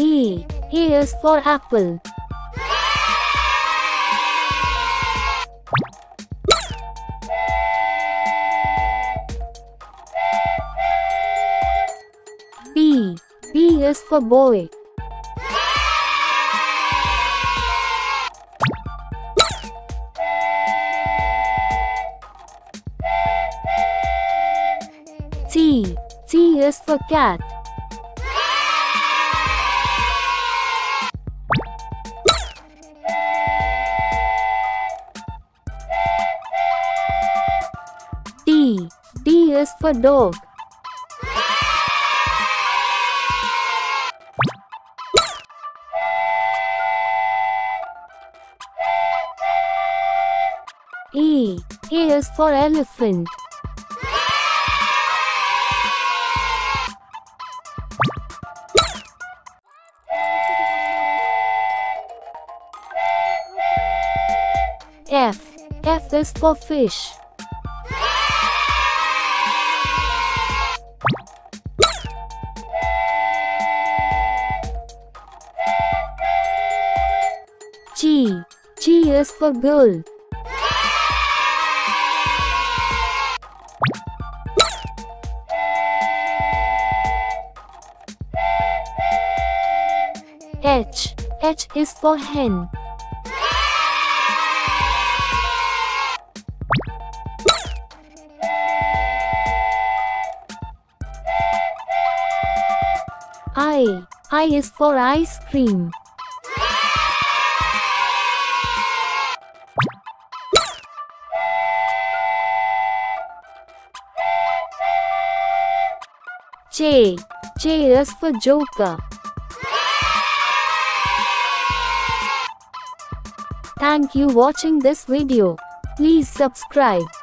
A is for apple. B. B is for boy. T. T is for cat. D. Is for dog. E. E is for elephant. F. F is for fish. Is for girl. H. H is for hen. I. I is for ice cream. J. J is for joker. Thank you watching this video. Please subscribe.